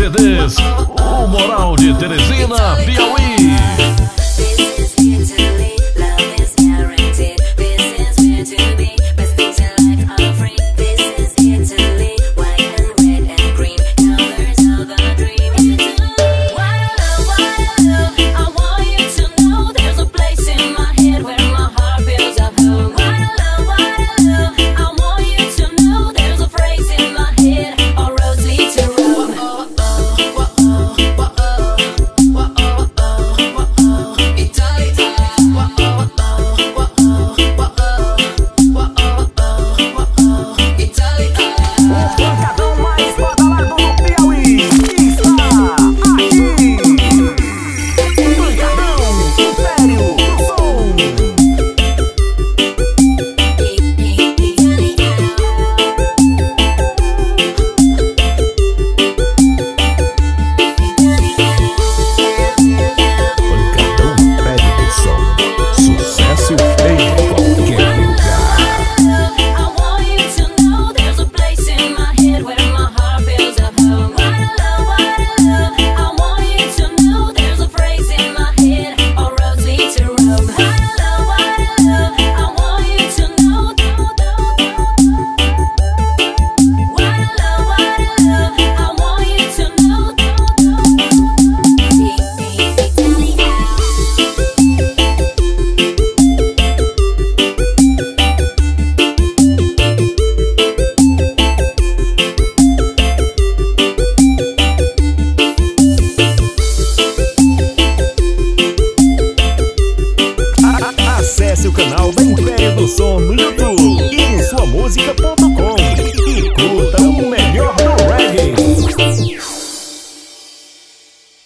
Acesse o canal da Império do som no YouTube e em suamusica.com. E curta.